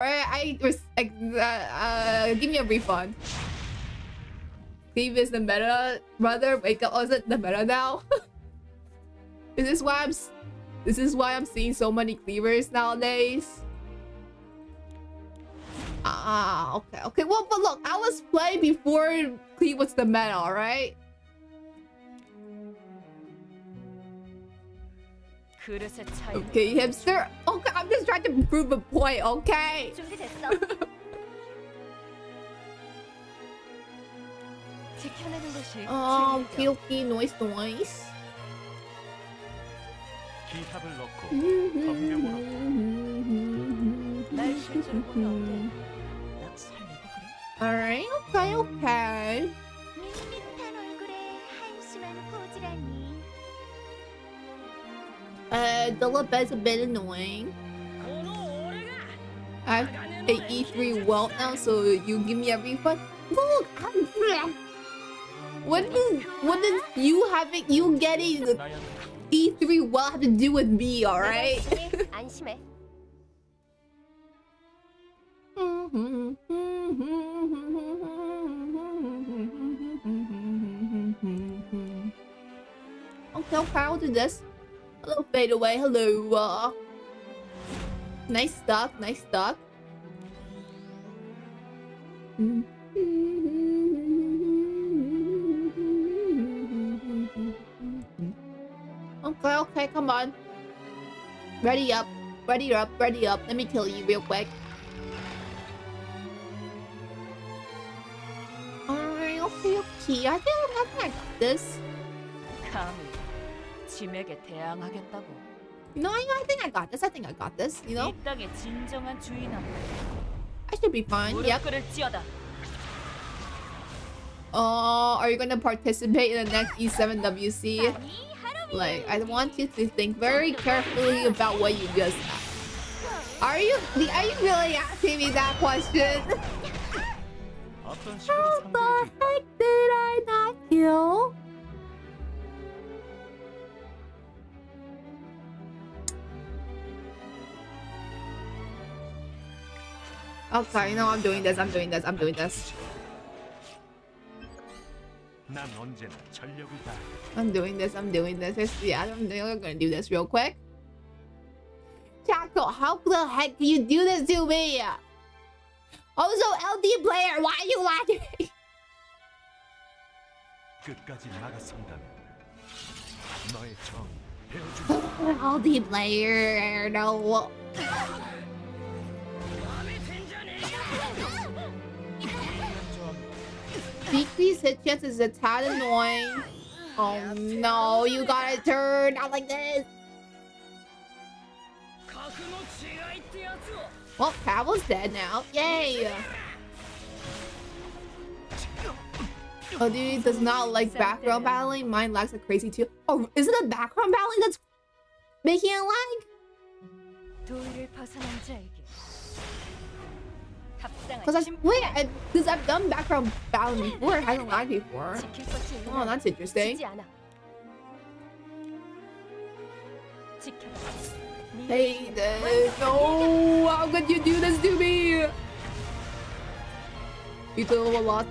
Alright, I was uh, uh, give me a refund. Cleave is the meta, brother. Wake up! Oh, is it the meta now? is this why I'm? This is why I'm seeing so many cleavers nowadays. Ah, okay, okay. Well, but look, I was playing before cleave was the meta, alright? Okay, hipster. Okay, I'm just trying to prove a point, okay? oh, okay, okay, noise, noise. Alright, okay, okay. Uh, the is a bit annoying. I have a E3 welt now, so you give me a refund. Look. What does what does you having you getting E3 welt have to do with me? All right. okay, okay, I'll do this. Hello, fade away. Hello. Uh, nice stuff. Nice stuff. Okay, okay, come on. Ready up. Ready up. Ready up. Let me kill you real quick. Alright, okay, okay. I think, I got this. 짐에게 대항하겠다고. No, I think I got this. I think I got this. You know. 이 땅의 진정한 주인은 I should be fine. Yep. Uh, are you gonna participate in the next E7WC? Like, I want you to think very carefully about what you just asked. Are you are you really asking me that question? How the heck did I not kill? Oh, okay, no, I'm doing this, I'm doing this, I'm doing this. I'm doing this, I'm doing this. Yeah, I'm, I'm gonna do this real quick. Taco, how the heck can you do this to me? Also, LD player, why are you lagging? LD player, no. Decrease hit chance is a tad annoying. Oh no, you gotta turn, not like this. Well, Caval's dead now. Yay! Oh, dude does not like background battling. Mine lags like crazy too. Oh, is it a background battling that's making it lag? Because I wait, because I've done background battling before. It hasn't lagged before. Oh, that's interesting. Hey, no! How could you do this to me? You do a lot.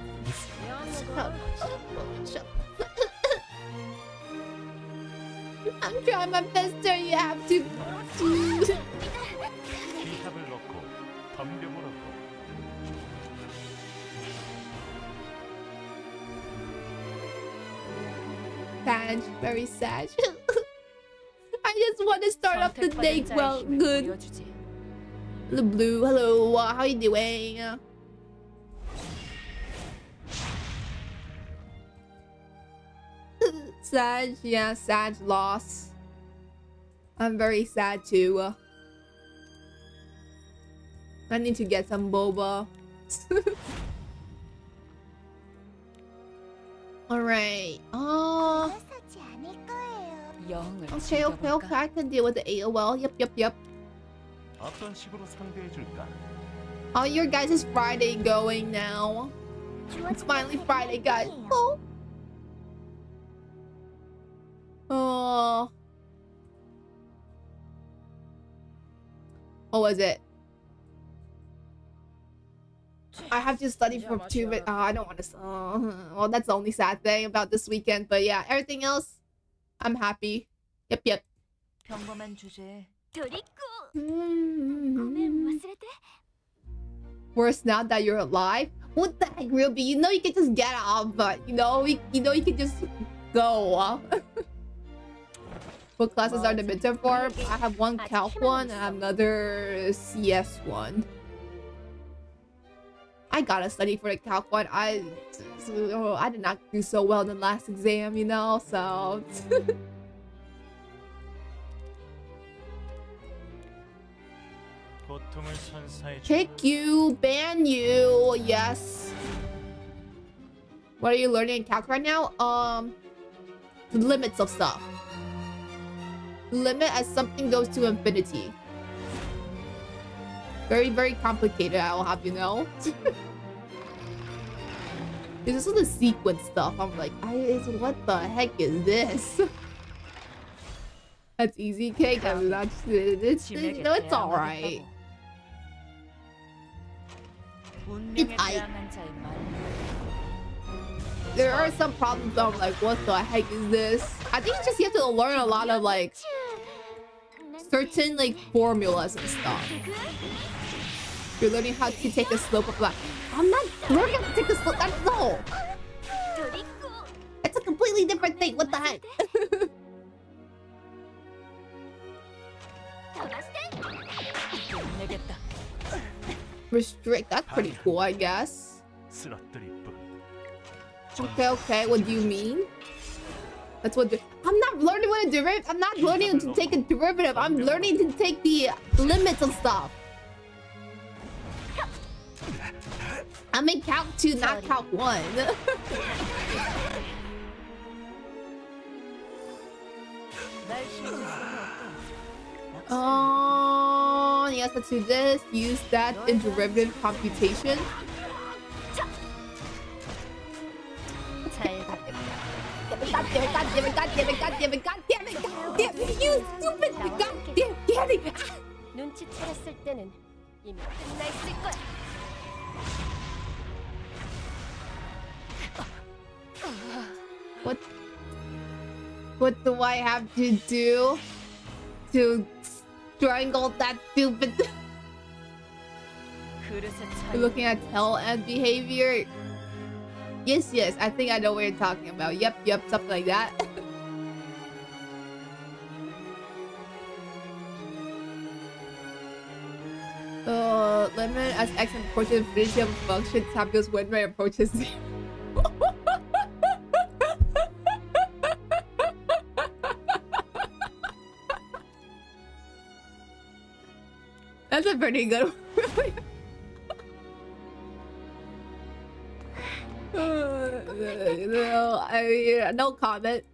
I'm trying my best, sir. You have to. Sad. Very sad. I just want to start off the day well. Good. The blue. Hello. How you doing? sad. Yeah, sad loss. I'm very sad too. I need to get some boba. Alright. Oh. Okay, okay, okay. I can deal with the AOL. Yep, yep, yep. How oh, your guys' is Friday going now? It's finally Friday, guys. Oh. Oh. What was it? I have to study for two bit. Oh, I don't want to. Uh, well, that's the only sad thing about this weekend. But yeah, everything else, I'm happy. Yep, yep. 평범한 주제에 Worse now that you're alive. What the heck, Ruby? You know you can just get off, but you know you, you know you can just go. what classes are the midterm for? I have one Calc one and another CS one. I gotta study for the calc one. I, oh, I did not do so well in the last exam, you know, so. Kick you, ban you, yes. What are you learning in calc right now? Um, the limits of stuff. Limit as something goes to infinity. Very, very complicated, I'll have you know. this is the sequence stuff. I'm like, I, what the heck is this? that's easy cake. I mean, that's it's, it's all right. It's I. There are some problems. I'm like, what the heck is this? I think you just you have to learn a lot of like certain like formulas and stuff. You're learning how to take the slope of light. I'm not learning how to take the slope. I no. It's a completely different thing. What the heck? Restrict. That's pretty cool, I guess. Okay, okay. What do you mean? That's what. I'm not learning what a derivative. I'm not learning to take a derivative. I'm learning to take the limits of stuff. I'm in Calc 2, not Calc 1. oh, yes, let's do this. Use that in derivative computation. God damn it, god damn it, god damn it, god damn it, god damn it, god damn it, you stupid, god damn, damn it. 눈치 채렸을 때는 이미 끝나 있을 거야. What? What do I have to do to strangle that stupid? You're looking at tail and behavior. Yes, yes, I think I know what you're talking about. Yep, yep, something like that. uh, limit as x approaches infinity function, Samuel's win rate approaches zero. That's a pretty good one. I, no comment.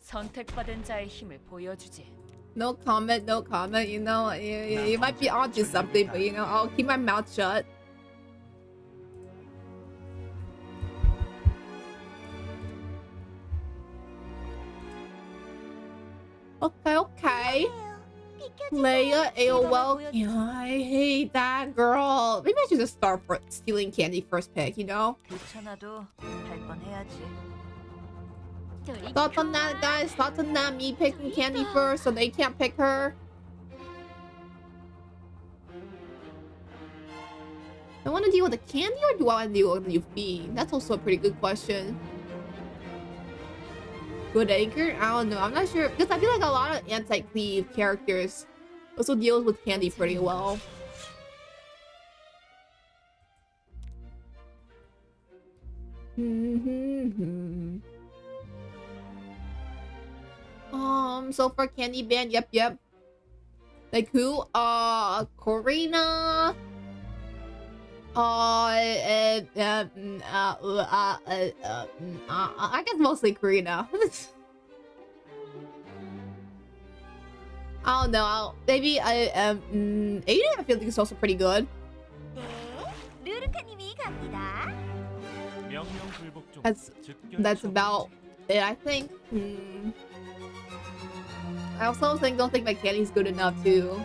선택받은 자의 힘을 보여주지. No comment, no comment. You know, you, you might be onto something, but you know, I'll keep my mouth shut. Okay, okay. Leia AOL. Yeah, I hate that girl. Maybe I should just start stealing candy first pick, you know? Thoughts on that, guys? Thoughts on that? Me picking candy first so they can't pick her? I want to deal with the candy or do I want to deal with the Yuffie? That's also a pretty good question. Good anchor? I don't know. I'm not sure. Because I feel like a lot of anti-cleave characters also deals with candy pretty well. Um, so for Candy Band, yep, yep. Like who? Uh, Corina. Uh, uh, uh, uh, uh, uh, I guess mostly Karina. I don't know. Maybe I um Aiden I feel like it's also pretty good. That's that's about it, I think. Hmm. I also think don't think my candy's good enough to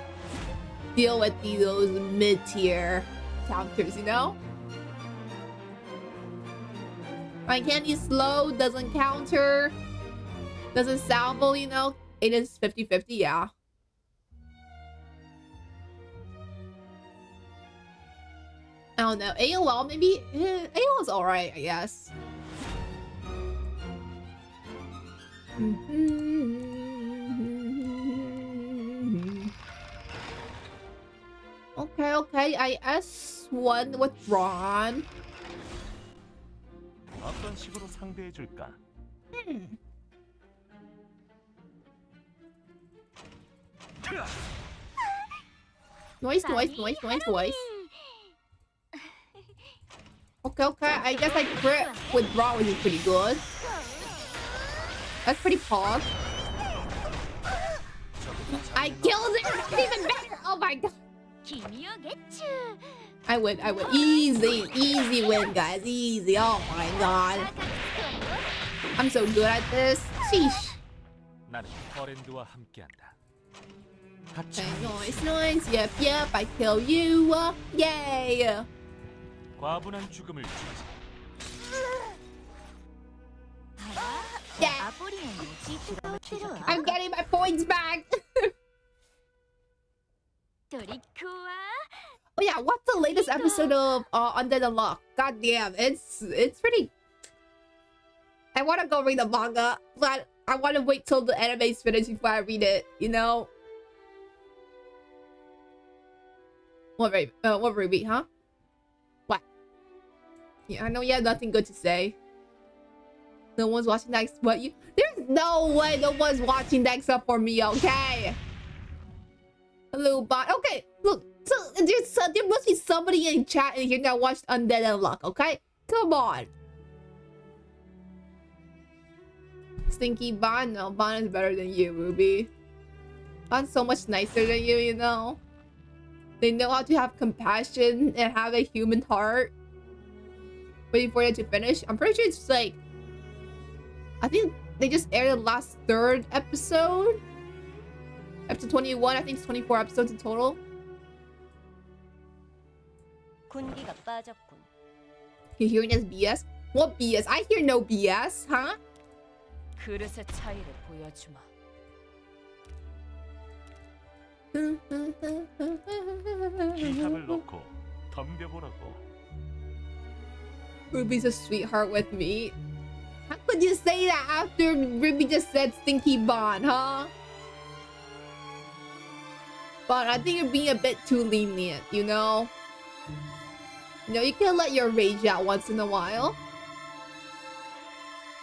deal with the, those mid tier counters, you know? My candy slow, doesn't counter, doesn't salvo, you know? It is 50-50, yeah. I don't know. AOL maybe eh, AOL's alright, I guess. Okay, okay. I S1 with Ron. 어떤 식으로 상대해 줄까? Hmm. Noise, noise, noise, noise, noise. Okay, okay. I guess I crit with Raw, which is pretty good. That's pretty pog. I killed it! It's even better! Oh my god. I would, I would. Easy, easy win, guys. Easy. Oh my god. I'm so good at this. Sheesh. Okay, nice, nice. Yep, yep. I kill you. Yay. Yeah. I'm getting my points back. Oh yeah, what's the latest episode of uh, the Lock. God damn, it's it's pretty. I want to go read the manga, but I want to wait till the anime's finished before I read it. You know. What Ruby? Uh, what Ruby? Huh? What? Yeah, I know you have nothing good to say. No one's watching that but you. There's no way no one's watching that except for me. Okay. Hello, bot. Okay, look. So there's uh, there must be somebody in chat in here that watched Undead Unluck. Okay, come on. Stinky Bon. No, Bon is better than you, Ruby. Bon's so much nicer than you. You know. They know how to have compassion and have a human heart. Waiting for it to finish. I'm pretty sure it's like. I think they just aired the last third episode up to 21. I think it's 24 episodes in total. You're hearing this BS? What BS? I hear no BS, huh? Ruby's a sweetheart with me. How could you say that after Ruby just said stinky bond, huh? but I think you're being a bit too lenient, you know? You know, you can let your rage out once in a while.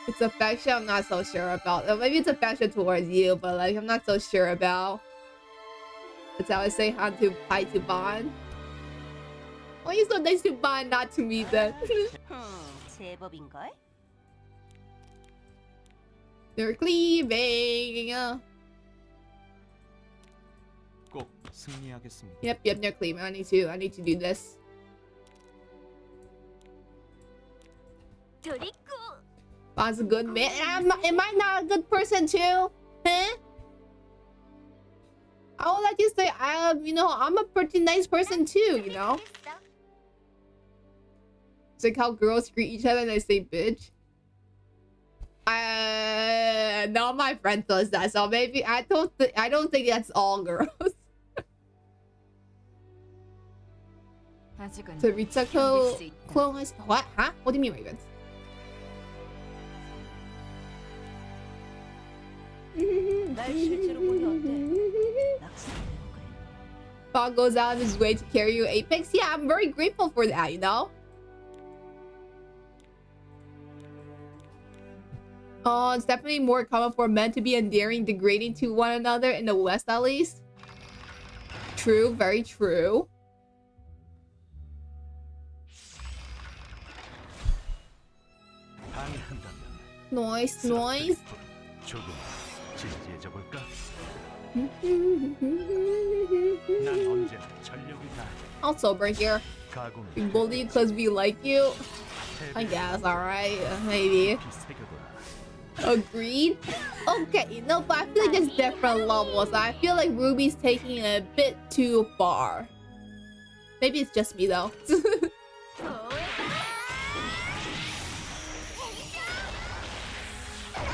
It's affection I'm not so sure about. Maybe it's affection towards you, but like I'm not so sure about. That's how I say how to hi to Bond. Why are you so nice to Bond, not to me then? Hmm, They're cleaving. 승리하겠습니다. Yep, yep, they're cleaving. I need to, I need to do this. 도리쿠! Bon's a good man. Am, am I not a good person too? Huh? I would like to say I am, you know, I'm a pretty nice person too, you know? It's like how girls greet each other and they say bitch. Uh, no, my friend does that, so maybe I don't think I don't think that's all girls. The Ritsuko clones. What? Huh? What do you mean, Ravens? Paul goes out of his way to carry you Apex. Yeah, I'm very grateful for that, you know? Oh, it's definitely more common for men to be endearing, degrading to one another in the West, at least. True, very true. Nice, nice. I'll sober here. Bully because we like you. I guess, alright, maybe. Agreed? Okay, no, but I feel like there's different levels. I feel like Ruby's taking it a bit too far. Maybe it's just me though.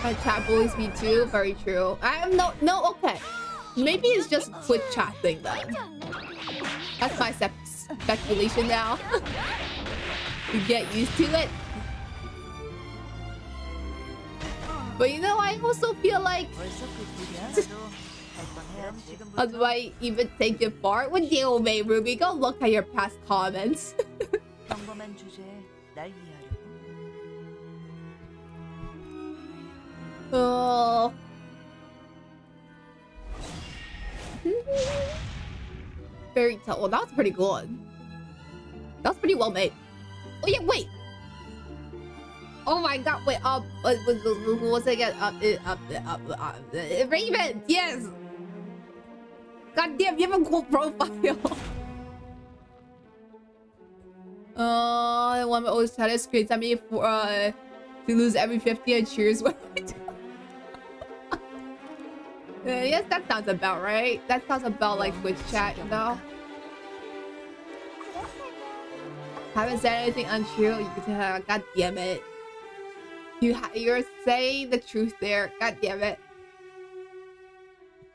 My chat bullies me too. Very true. I am no no okay. Maybe it's just quick chat thing then. That's my speculation now. you get used to it. But you know, I also feel like how do I even take it far? What deal, May Ruby? Go look at your past comments. Oh. Fairy tale. Well, that was pretty good. That was pretty well made. Oh yeah, wait. Oh my god, wait, um, was it again? Up, uh, up, up, up, uh, Raven, yes. God damn, you have a cool profile. Uh, the one always try to screams at me for uh to lose every 50 and cheers when I do. Uh, yes, that sounds about right. That sounds about like Twitch chat, you know? Haven't said anything untrue. God damn it. You you're saying the truth there. God damn it.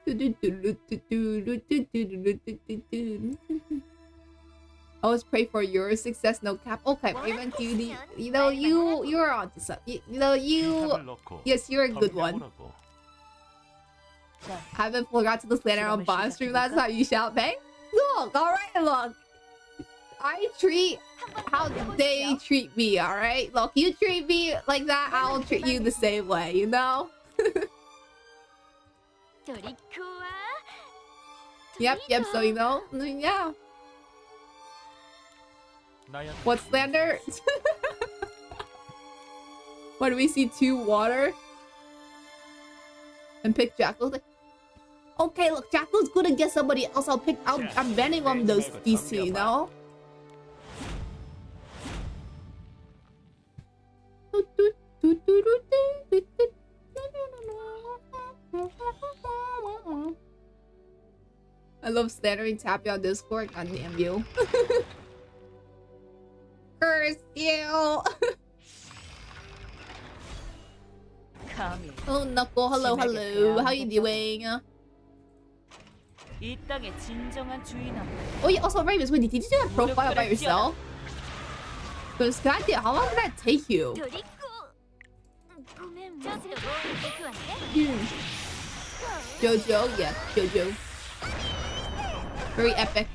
Always pray for your success, no cap. Okay, even you, you know, you you're onto something. You, you know, you yes, you're a good one. Yeah. Haven't forgotten to the slander on bomb stream last time you shout bang? Look, alright, look. I treat how they treat me, alright? Look, you treat me like that, I'll treat you the same way, you know? yep, yep, so you know? Yeah. What slander? when we see two water and pick Jackal? Okay, look, Jackal's gonna get somebody else. I'll pick. I'll, I'm banning on those DC, you know? I love slandering Tappy on Discord. God damn you. Curse you! Oh, Knuckle, hello, hello. How you doing? Oh yeah, also Ravens, wait, did you do that profile by yourself? Because goddamn, how long did that take you? Hmm. Jojo, yeah, Jojo. Very epic.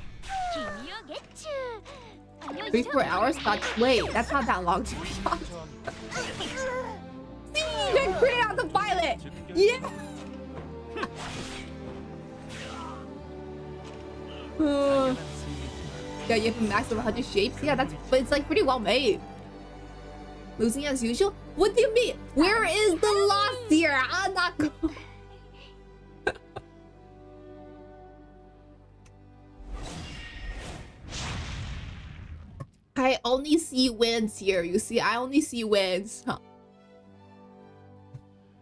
Three, four hours? God, wait, that's not that long to be honest. Pilot! Yeah! Yeah, you have a max of 100 shapes? Yeah, that's, but it's like pretty well made. Losing as usual? What do you mean? Where is the loss here? I'm not. I only see wins here. You see, I only see wins. Huh.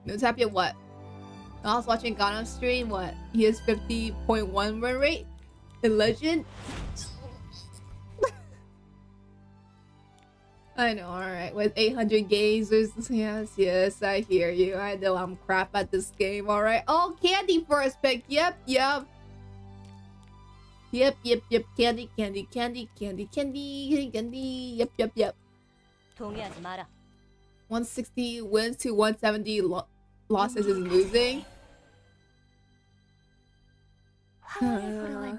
No happy at what? I was watching Ghana stream. What? He has 50.1 run rate in Legend. I know, alright. With 800 games, yes, yes, I hear you. I know I'm crap at this game, alright. Oh, candy first pick. Yep, yep. Yep, yep, yep. Candy, candy, candy, candy, candy, candy. Yep, yep, yep. 동의하지 마라. 160 wins to 170 lo losses is losing.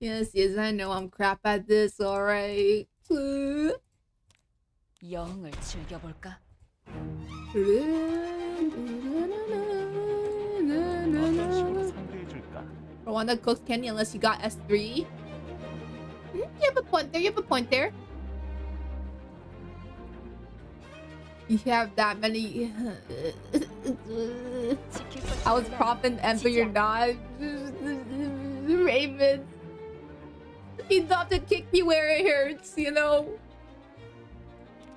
yes, yes, I know I'm crap at this, alright. 영을 즐겨볼까? 어떤 식으로 상대해줄까? Rwanda cooks candy unless you got S3. Hmm, You have a point there, you have a point there. you have that many. I was propping and for your knives, not. Raven. He'd to kick me where it hurts, you know?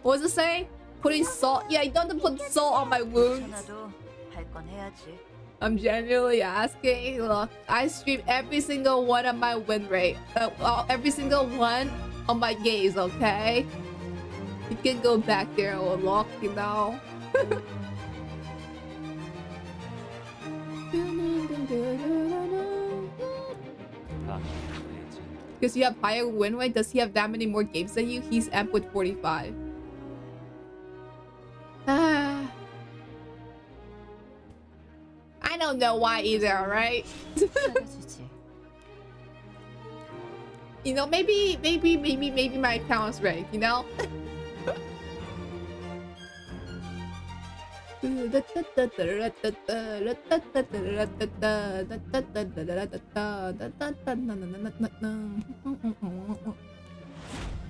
What was it say? Putting salt? Yeah, he don't put salt on my wounds. I'm genuinely asking. Look, I stream every single one of my win rate. Uh, every single one on my gaze, okay? You can go back there and lock you now. Because you have higher win rate, does he have that many more games than you? He's up with 45. I don't know why either, right? you know, maybe, maybe, maybe, maybe my account's right, you know?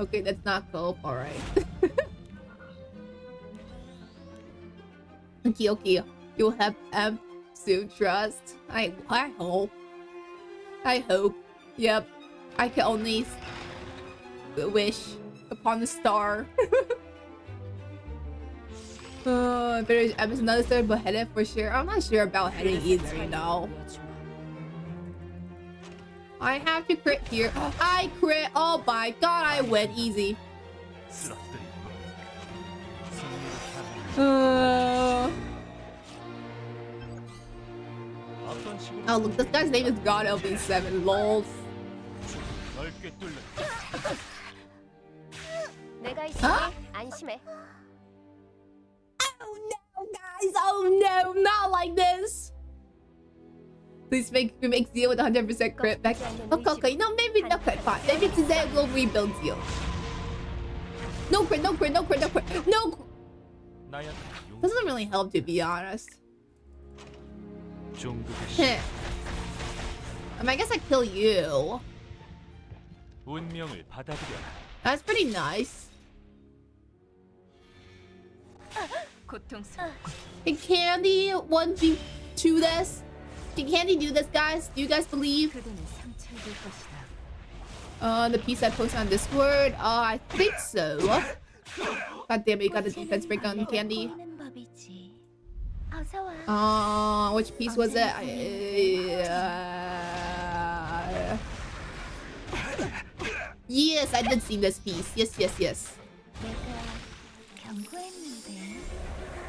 Okay, that's not cope, alright. okay, okay. You'll have soon, trust. I I hope. I hope. Yep. I can only wish upon the star. Uh, better I missed another story, but Helen for sure. I'm not sure about Helen either, you know. I have to crit here. I crit. Oh my god, I went easy. Uh... Oh look, this guy's name is God LB7. Lols. huh? Oh no, guys! Oh no, not like this! Please make me make deal with 100% crit back. Okay, okay, no, maybe not crit. Fine. Maybe today we'll rebuild deal. No crit, no crit, no crit, no crit, no crit. Doesn't really help to be honest. I guess I kill you. That's pretty nice. Can Candy one be to this? Can Candy do this, guys? Do you guys believe? Uh, the piece I posted on Discord? Uh, I think so. God damn it, you got the defense break on Candy. Uh, which piece was it? I, uh... Yes, I did see this piece. Yes, yes, yes.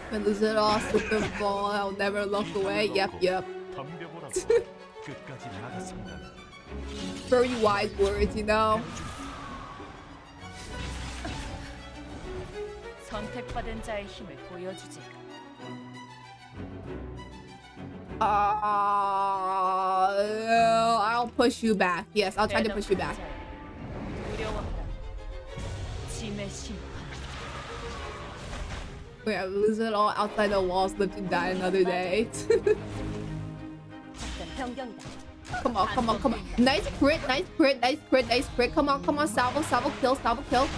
내가 경고했는데. I lose it all, super ball. I'll never look away. Yep, yep. 덤벼보라고 끝까지 나가선다. Very wise words, you know. 선택받은 자의 힘을 보여주지. Uh, I'll push you back. Yes, I'll try to push you back. Wait, I lose it all outside the walls, live to die another day. come on, come on, come on. Nice crit, nice crit, nice crit, nice crit. Come on, come on, salvo, salvo, kill, salvo, kill.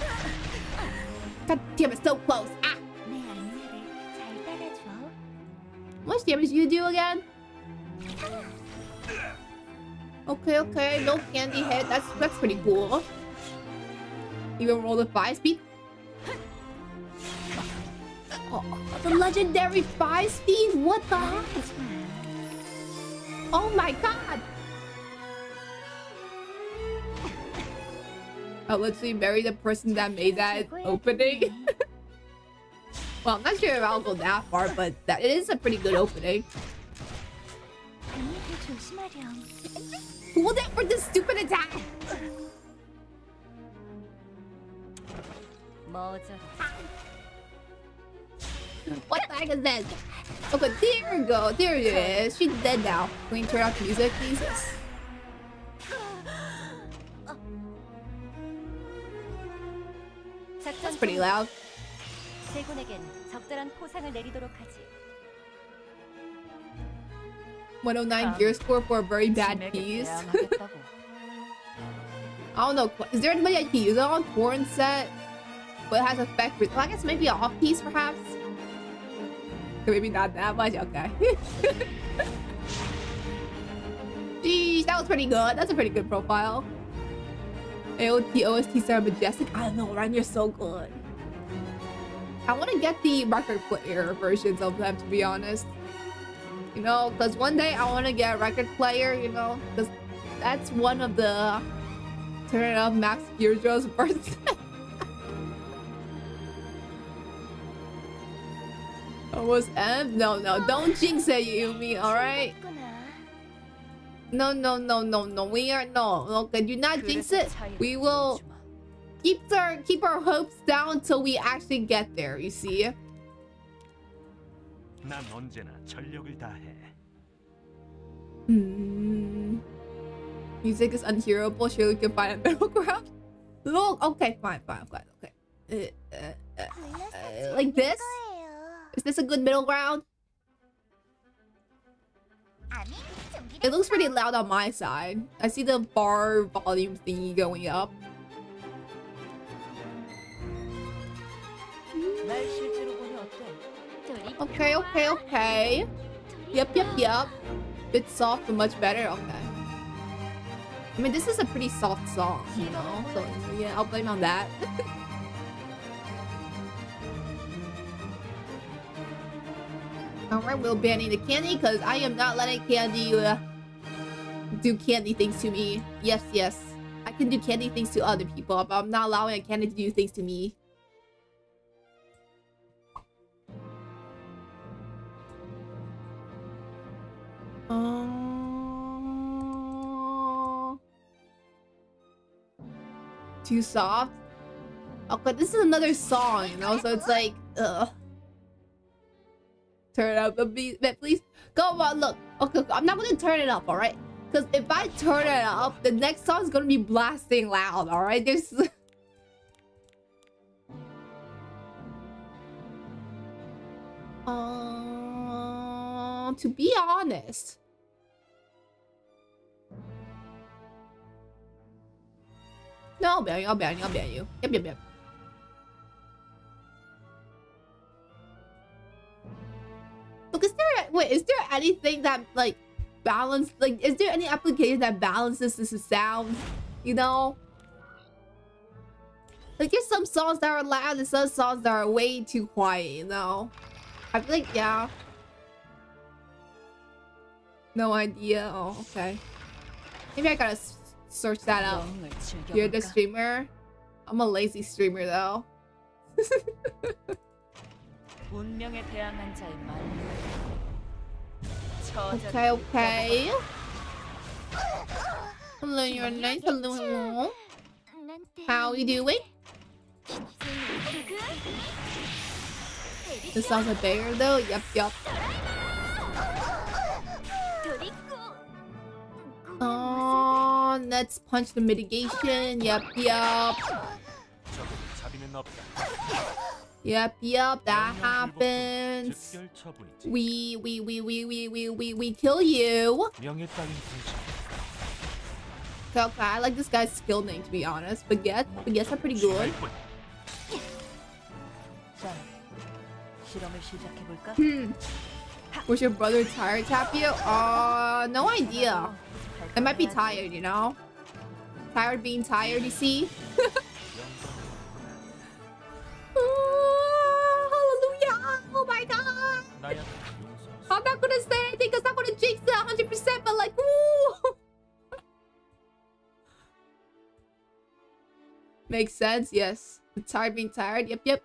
God damn it, so close. Ah! Much damage you do again? Okay, okay, no candy head. That's that's pretty cool. Even roll the five speed. Oh, the legendary five speed? What the heck? Oh my god! I literally marry the person that made that opening. well, I'm not sure if I'll go that far, but that it is a pretty good opening. Hold that for this stupid attack! What the heck is this? Okay, there we go. There it is. She's dead now. Can we turn off the music, Jesus? That's pretty loud. One hundred nine gear score for a very bad piece. I don't know. Is there anybody I can use it on? Torrent set? But it has effect. Well, I guess maybe an off piece, perhaps? Maybe not that much. Okay. Geez, that was pretty good. That's a pretty good profile. AOT, OST, Sarah Majestic. I don't know, Ryan, you're so good. I want to get the record player versions of them, to be honest. You know, because one day I want to get record player, you know, because that's one of the turn up Max Gearjo's birthday. Almost M? No, no, don't jinx it, Yumi, alright? 했구나. No, no, no, no, no. We are no. Okay, do not jinx it. We will keep our keep our hopes down until we actually get there. You see? 난 언제나 전력을 다해. Hmm. Music is unhearable. Surely we can find a middle ground. Look. Okay, fine, fine, fine. Okay. Uh, uh, uh, like this? Is this a good middle ground? It looks pretty loud on my side. I see the bar volume thingy going up. Okay, okay, okay. Yep, yep, yep. Bit soft, but much better. Okay. I mean, this is a pretty soft song, you know? So, yeah, I'll blame on that. Alright, we'll banning the candy because I am not letting candy uh, do candy things to me. Yes, yes. I can do candy things to other people, but I'm not allowing a candy to do things to me. Uh, too soft. Okay, this is another song, you know, so it's like, ugh. Turn it up a bit, bit, please. Go on, look. Okay, I'm not gonna turn it up, alright? Because if I turn it up, the next song is gonna be blasting loud, alright? There's. Uh, to be honest. No, I'll ban you, I'll ban you, I'll ban you. Yep, yep, yep. wait, is there anything that like balance like is there any application that balances this sound? You know? Like there's some songs that are loud and some songs that are way too quiet, you know? I feel like yeah. No idea. Oh, okay. Maybe I gotta search that out. You're the streamer? I'm a lazy streamer though. Okay, okay. Hello, you're nice. Hello, hello. How you doing? This sounds like bear though. Yep, yep. Oh, let's punch the mitigation. Yep, yep. Yep, yep, that happens. We, we, we, we, we, we, we, we kill you. Okay, I like this guy's skill name to be honest. Baguette, baguettes are pretty good. Hmm. Was your brother tired, Tappio? Uh, no idea. I might be tired, you know? Tired being tired, you see? I'm not gonna say anything because I'm gonna jinx it 100%, but like, woo! Makes sense, yes. The tired being tired, yep, yep.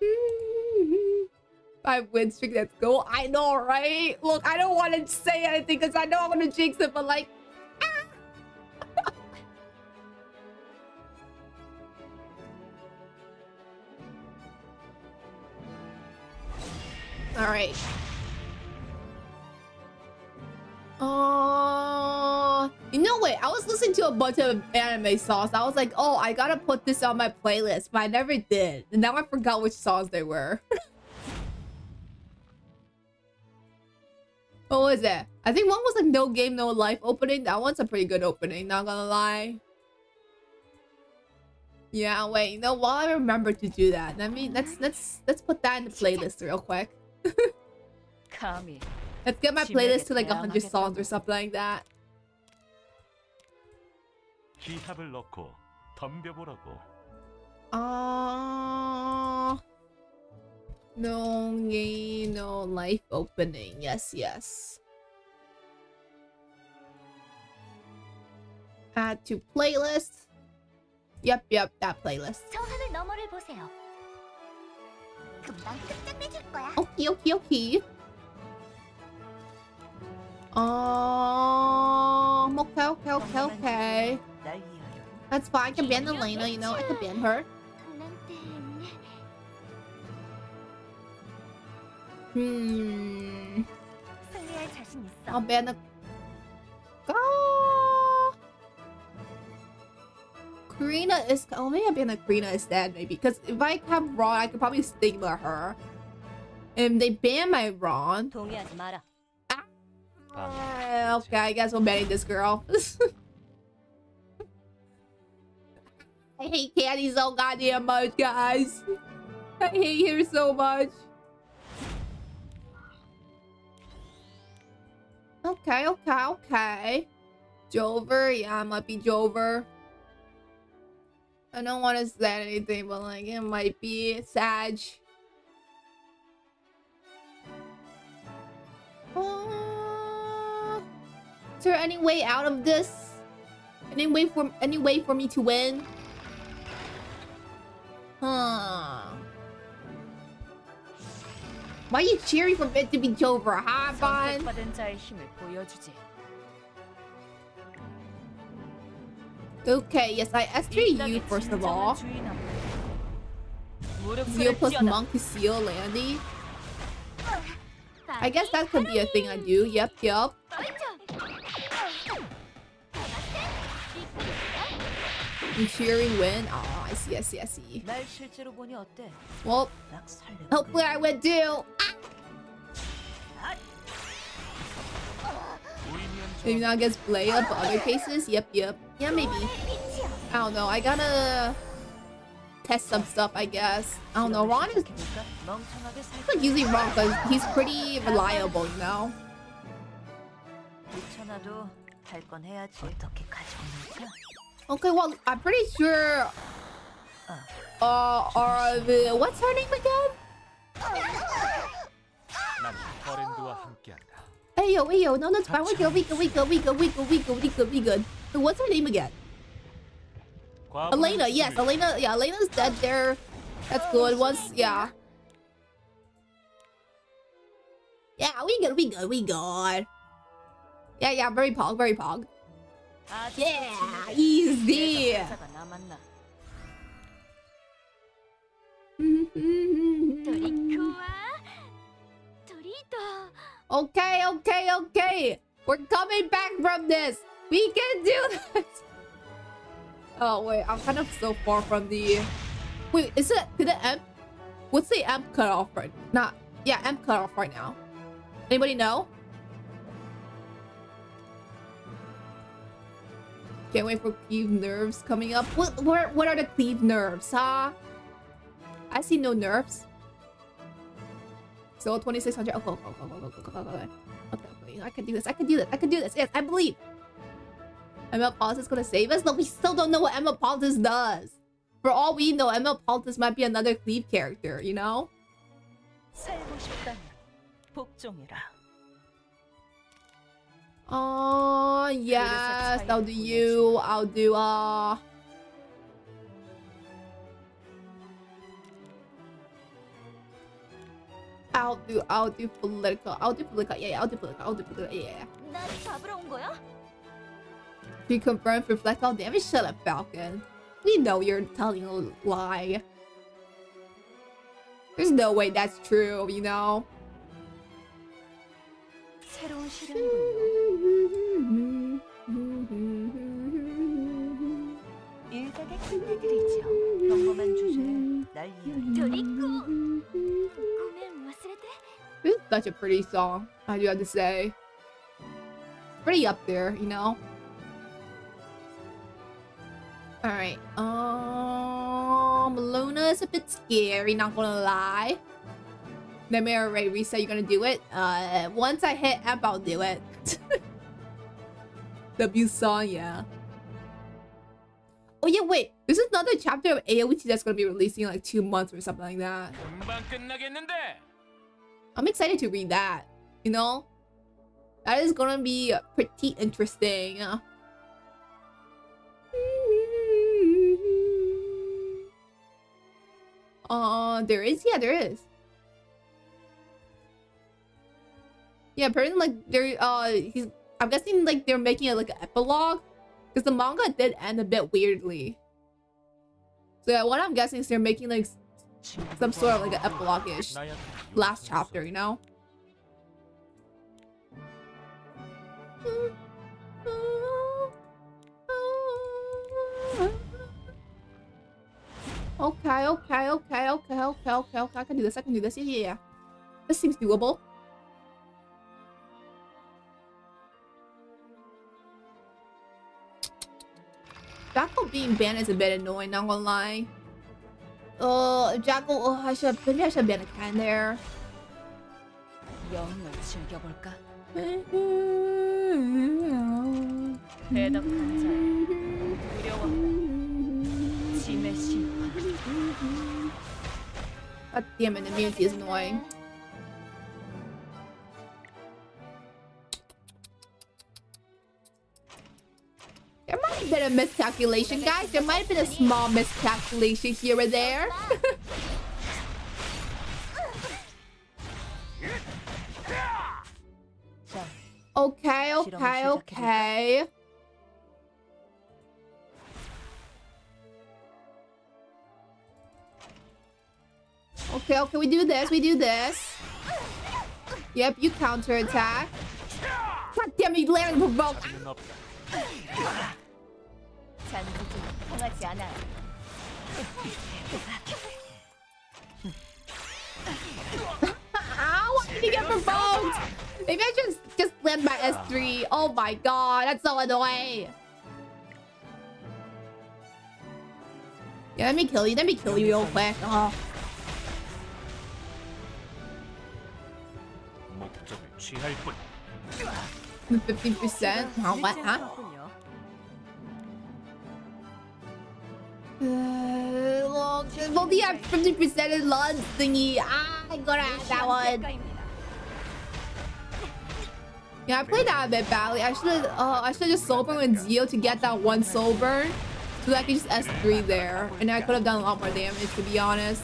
Five win streak, let's go. I know, right? Look, I don't want to say anything because I know I'm gonna jinx it, but like, All right. Uh, you know, what? I was listening to a bunch of anime songs. I was like, oh, I gotta put this on my playlist, but I never did. And now I forgot which songs they were. what was it? I think one was like No Game No Life opening. That one's a pretty good opening. Not gonna lie. Yeah, wait. You know, while I remember to do that, let me let's let's let's put that in the playlist real quick. 감히 Let's get my playlist to like 100 songs or something like that. 기합을 넣고 덤벼보라고. Uh, no game, no life opening. Yes, yes. Add to playlist. Yep, yep, that playlist. 저 하늘 너머를 보세요. 금방 끝장내줄 거야. 오키 어, okay, okay, okay, okay. That's fine. I can bend Elena, you know. I can bend her. Hmm. I'll bend the Karina is... Oh, maybe I mean like Karina is dead, maybe. Because if I come Ron, I could probably stigma her. And they ban my Ron. Oh, ah, okay, I guess I'm banning this girl. I hate Candy so goddamn much, guys. I hate her so much. Okay, okay, okay. Jover, yeah, I might be Jover. I don't want to say anything, but like, it might be Sag. Uh, is there any way out of this? Any way for any way for me to win? Huh. Why are you cheering for it to be Jover, huh, Bon? Okay, yes, I S3 you first of all. Seal plus Monk to seal Landy. I guess that could be a thing I do. Yep, yep. Cheering win. Oh, I see, I see, I see. Well, hopefully I would do. Ah! Maybe not against Blaya, but other cases? Yep, yep. Yeah, maybe. I don't know, I gotta... Test some stuff, I guess. I don't know, Ron is... I like usually Ron, because he's pretty reliable, you know? Okay, well, I'm pretty sure... Uh, the... What's her name again? Hey yo, hey yo, no, that's fine. we go, we go, we go, we go, we go, we go, we go. we good. What's her name again? Elena, yes, Elena, yeah, Elena's dead there. That's good, once, yeah. Yeah, we good, we good, we good. Yeah, yeah, very pog, very pog. Yeah, easy. Okay, okay, okay. We're coming back from this. We can do this. Oh, wait. I'm kind of so far from the... Wait, is it... Did the. What's the M cut off right... Not... Yeah, M cut off right now. Anybody know? Can't wait for cleave nerves coming up. What, what, what are the cleave nerves, huh? I see no nerves. So 2600. Oh, go, go, go, go, go, go, go, go, go. Okay, I can do this. I can do this. I can do this. Yes, I believe. ML Politis is gonna save us? No, we still don't know what ML Politis does. For all we know, ML Politis might be another Cleave character, you know? Oh, yes. I'll do you. I'll do, uh... I'll do I'll do political. I'll do political. Yeah, yeah, I'll do political. I'll do political. Yeah, yeah. She confirmed reflect all damage. Shut up, Falcon. We know you're telling a lie. There's no way that's true, you know? だいよトリックをごめん忘れて This is such a pretty song, I do have to say. Pretty up there, you know? Alright, um, Luna is a bit scary, not gonna lie. Nightmare Ray reset, you're gonna do it? Uh, once I hit up, I'll do it. W song, yeah. Oh yeah, wait. There's another chapter of AoT that's gonna be releasing in like two months or something like that. I'm excited to read that. You know, that is gonna be pretty interesting. Uh, there is? Yeah, there is. Yeah, apparently, like, they're, uh, he's, I'm guessing, like, they're making it, like, an epilogue. Because the manga did end a bit weirdly. So yeah, what I'm guessing is they're making like some sort of like an epilogue-ish last chapter, you know? Okay, okay, okay, okay, okay, okay, okay. I can do this. I can do this. Yeah, yeah, yeah. This seems doable. Jackal being banned is a bit annoying, not gonna lie. Oh, Jackal, oh, I should, maybe I should ban a can there. God damn it, the music is annoying. Have been a miscalculation, guys. There might have been a small miscalculation here or there. okay, okay, okay. Okay, okay, we do this, we do this. Yep, you counterattack. God damn it, you landed provoke. 는 없다. 잔부도 통하지 않아. Ow, why did you get provoked? Maybe I just just land my S3. Oh my god, that's so annoying. Yeah, let me kill you. Let me kill you real quick. Oh. 목적을 취할 뿐. 50%? Huh? What? Huh? well, if have 50% of launch thingy. I gotta add that one. Yeah, I played that a bit badly. I should uh, I should just soul burn with Zeo to get that one soul burn. So that I could just S3 there. And I could have done a lot more damage, to be honest.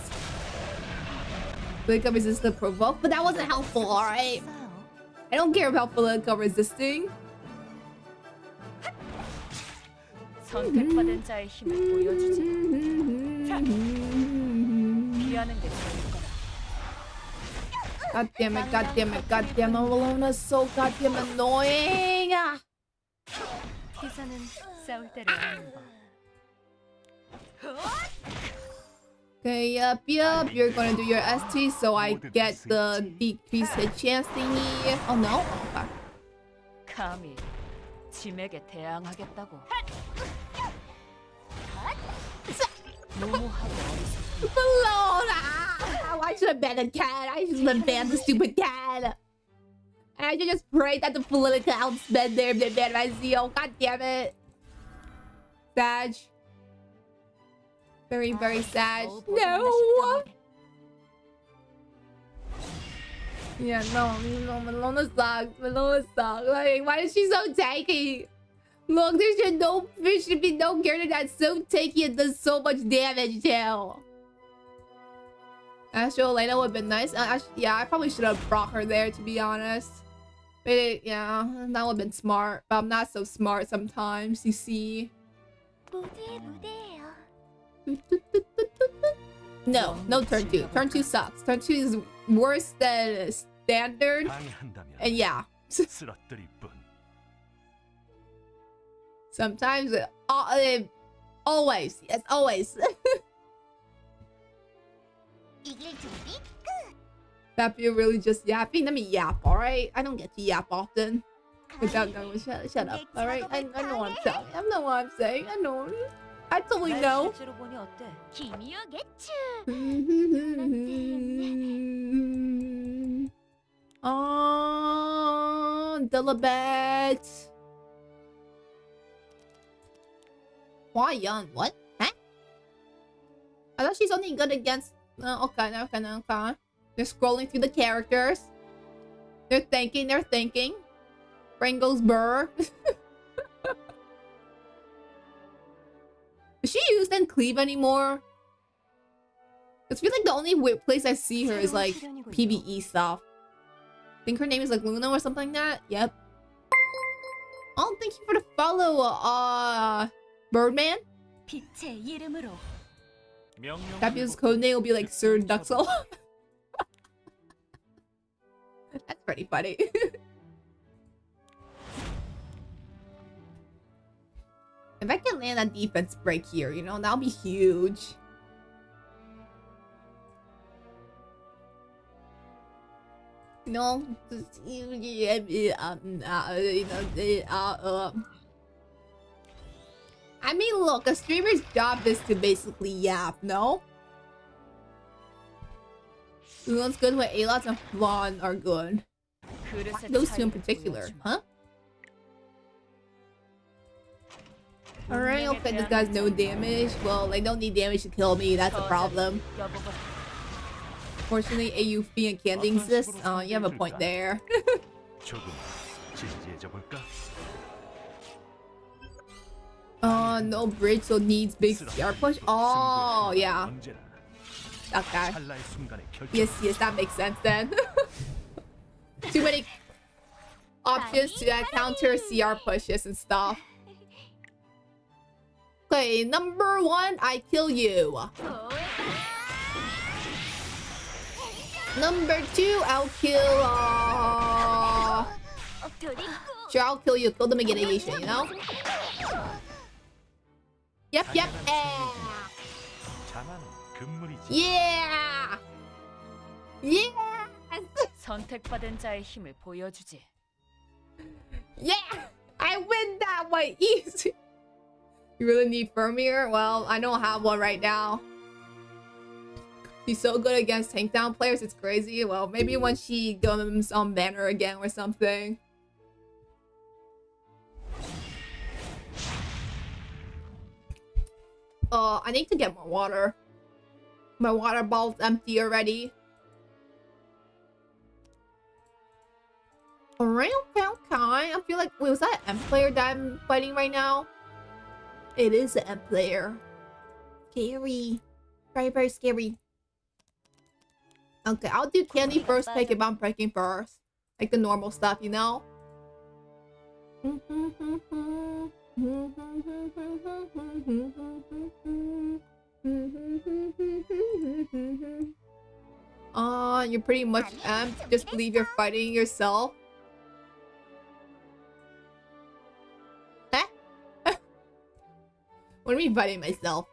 Wake up resist the provoke, but that wasn't helpful, alright? I don't care about Filico resisting. 선택받은 자의 힘을 보여주지. 피하는 게 좋을 거다. God damn it, god damn it, god damn it, Malona's so goddamn annoying! Ah. 기사는 싸울 때를 아는 법. Okay, yep, yep, you're gonna do your ST so I get the decreased hit chance thingy. Oh no? Okay. 감히 짐에게 대항하겠다고. Alone! I should have banned a cat. I should have banned the stupid cat. And I should just pray that the political helps bend there if they ban my Zeo. God damn it. Sage. Very, very sad. No! Yeah, no, no, Malona sucks. Malona sucks. Like, why is she so tacky? Look, there should no fish should be no character that's so tanky and does so much damage too. Astro Elena would have been nice. Uh, I yeah, I probably should have brought her there to be honest. But it, yeah, that would have been smart. But I'm not so smart sometimes, you see. No, no turn two. Turn two sucks. Turn two is worse than standard. And yeah. Sometimes, it, uh, always, yes, always. That you really just yapping. Let me yap, alright? I don't get to yap often. Without going, shut, shut up, alright? I, I know what I'm telling. I know what I'm saying. I know. I totally know. oh, Dilibet. Why young? What? Huh? I thought she's only good against. Uh, okay, okay, okay. They're scrolling through the characters. They're thinking. They're thinking. Brain goes burr. Is she used in Cleave anymore? I feel like the only place I see her is like PvE stuff. I think her name is like Luna or something like that. Yep. Oh, thank you for the follow, uh, Birdman? That means code name will be like Sir Duxel. That's pretty funny. if I can land a defense break here, you know, that'll be huge. No, just, um, uh, you know, uh, uh, I mean, look, a streamer's job is to basically yap, no? Lun's good when Alots and Vaughn are good. Those two in particular, huh? Alright, okay, this guy's no damage. Well, they don't need damage to kill me, that's a problem. Fortunately, AUF and Candy exist. Uh, you have a point there. Uh, no bridge, so needs big CR push. Oh, yeah. That guy. Yes, yes, that makes sense then. Too many options to uh, counter CR pushes and stuff. Okay, number one, I kill you. Number two, I'll kill. Uh... Sure, I'll kill you. Kill the mitigation, you know? Yep, yep. eh. 자만은 금물이지. Yeah! Yes! 선택받은 자의 힘을 보여주지. Yeah! I win that way easy! You really need Firmir? Well, I don't have one right now. She's so good against tank down players, it's crazy. Well, maybe when she comes on banner again or something. Uh, I need to get more water. My water bottle's empty already. Alright, okay, okay. I feel like, wait, was that an M player that I'm fighting right now? It is an M player. Scary. Very, very scary. Okay, I'll do candy first pick if I'm breaking first. Like the normal stuff, you know? Mm-hmm, mm-hmm, mm-hmm. Uh, you're pretty much amped. Just believe you're fighting yourself. Eh? what do you mean fighting myself?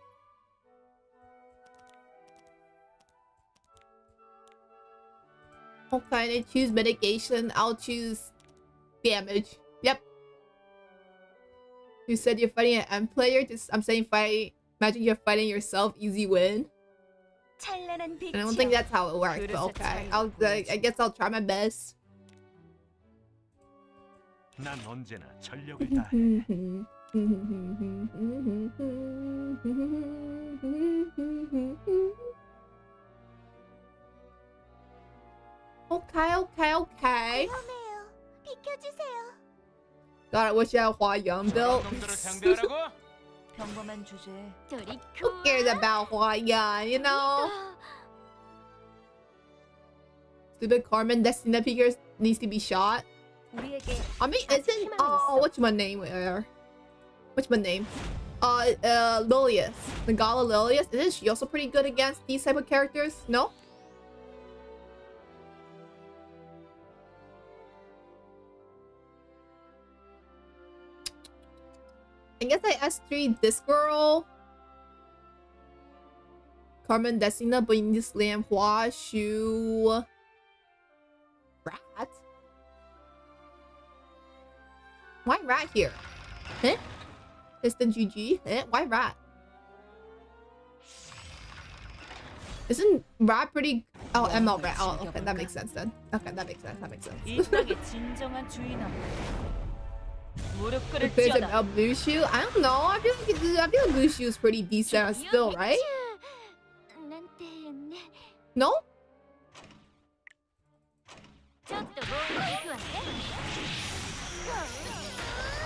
Okay, they choose mitigation. I'll choose damage. You said you're fighting an M player. Just, I'm saying fight. Imagine you're fighting yourself. Easy win. And I don't think that's how it works. But okay, I'll. Uh, I guess I'll try my best. okay, okay, okay. 当然我现在花洋 Bill? Who cares about Huayan, you know? Stupid Carmen Destina figures needs to be shot. I mean, isn't... Oh, uh, what's my name? Where? What's my name? Uh, uh, Lilius. Nagala Lilius. Isn't she also pretty good against these type of characters? No? I guess I S3 this girl. Carmen Destina, but you need to slam Hua Shu. Rat? Why rat here? Huh? Instant GG? Eh? Why rat? Isn't rat pretty... Oh, ML rat. Oh, okay, that makes sense then. Okay, that makes sense. That makes sense. Because of El shoe I don't know. I feel like it, I feel like is pretty decent still, right? No?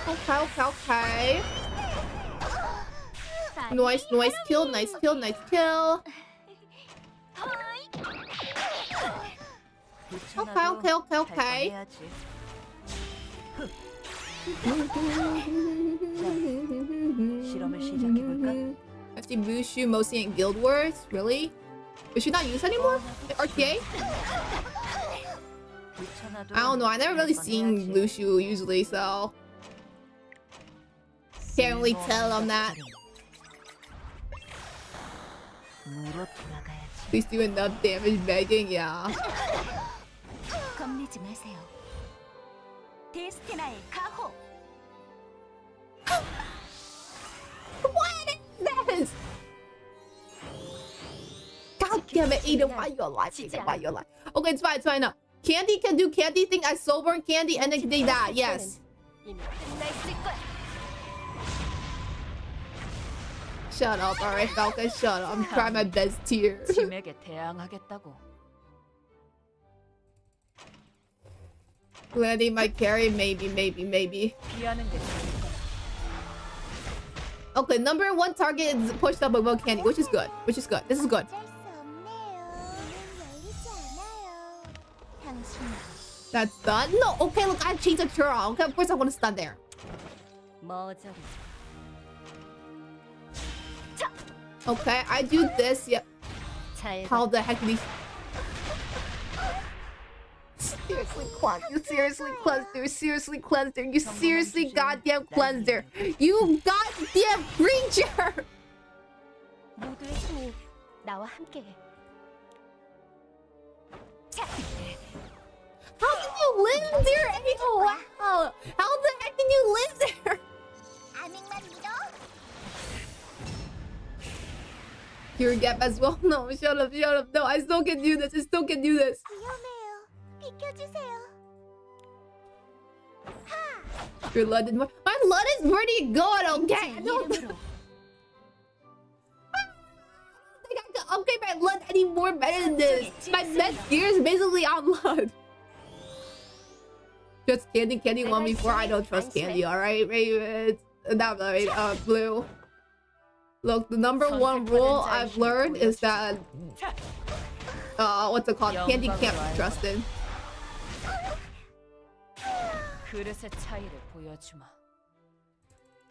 Okay, okay, okay. Nice, nice kill, nice kill, nice kill. Okay, okay, okay, okay. I see Bushu, mostly and Guild Wars? Really? Is she not used anymore? RTA? I don't know, I never really seen Bushu usually, so... Can't really tell on that. Please do enough damage begging, yeah. 겁내지 마세요. 데스티나의 가호. What is this? God damn it, Eden, why you alive? Eden, why you alive? Okay, it's fine, it's fine now. Candy can do candy thing. I soul burn candy and then they die. Yes. 이미 끝날 있을 거야. Shut up, alright, Falcon. Shut up. I'm trying my best here. Glenny might carry, maybe, maybe, maybe. Okay, number one target is pushed up by one candy, which is good. Which is good. This is good. That's done. No, okay, look, I changed the churro. Okay, of course I want to stun there. Okay, I do this. Yep. How the heck do these seriously cleansed. You seriously cleansed her. Seriously cleansed. You seriously goddamn cleansed. You goddamn creature! How can you live there anymore? Wow! How the heck can you live there? Your gap as well? No, shut up, shut up. No, I still can do this. I still can do this. Your LUT is more- My LUT is pretty good, okay? I don't- I got to upgrade my LUT any more better than this. My best gear is basically on LUT. Just Candy Candy one before I don't trust Candy, alright, Raven? Not right, uh, Blue. Look, the number one rule I've learned is that... Uh, what's it called? Candy can't be trusted.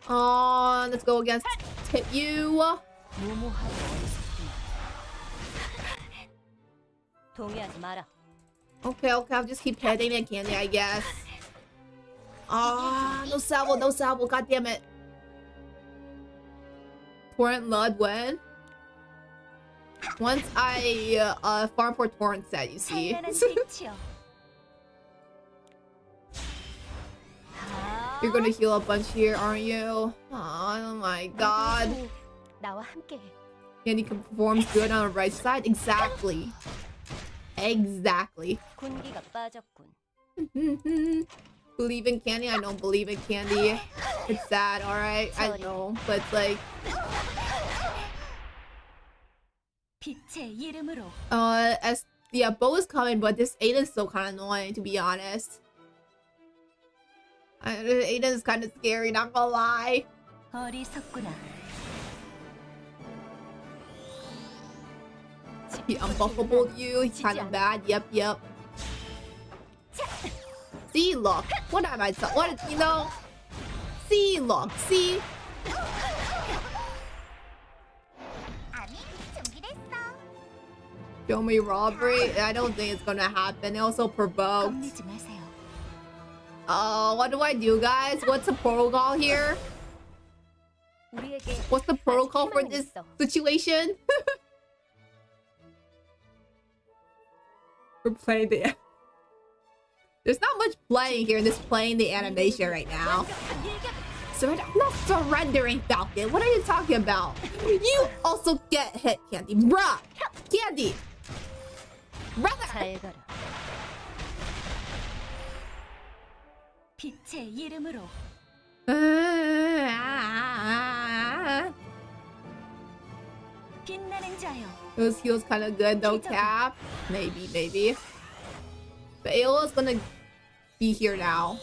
Oh, let's go against Hit you. Okay, okay, I'll just keep petting and candy, I guess. Ah, oh, no salvo, no salvo, god damn it. Torrent Lud when? Once I uh, farm for Torrent set, you see. You're gonna heal a bunch here, aren't you? Oh my god. Candy performs good on the right side. Exactly. Exactly. believe in candy? I don't believe in candy. It's sad, alright? I know, but like... Uh, as... Yeah, Bo is coming, but this 8 is still kind of annoying, to be honest. Ada's kind of scary, not gonna lie. He unbuffable you, he's kind of bad, yep, yep. See, look, what am I, what, you know? See, look, see? Show me robbery? I don't think it's gonna happen. It also provoked. Oh, what do I do, guys? What's the protocol here? What's the protocol for this situation? We're playing the... There's not much playing here, just playing the animation right now. Surrender? I'm not surrendering, Falcon. What are you talking about? You also get hit, Candy. Bruh! Candy! Brother! 빛의 이름으로 빛나는 자여. Those heals kind of good, though, Cap. Maybe, maybe. But Ayla's gonna be here now.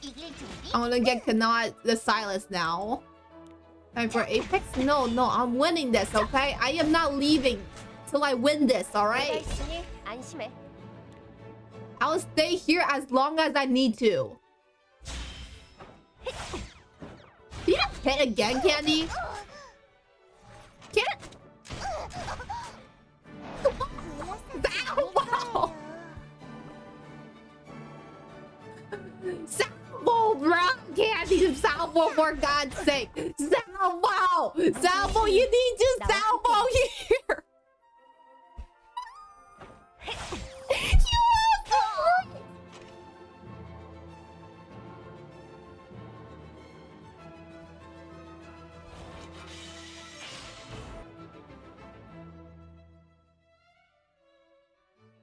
이길 준비. I wanna get Kanat the Silas now. Time for Apex? No, no, I'm winning this, okay? I am not leaving till I win this, 내가 alright? I'll stay here as long as I need to. Did you just hit again, Candy? Can't... Salvo, bro! Candy, Salvo, for God's sake! Salvo! Salvo, you need to Salvo here!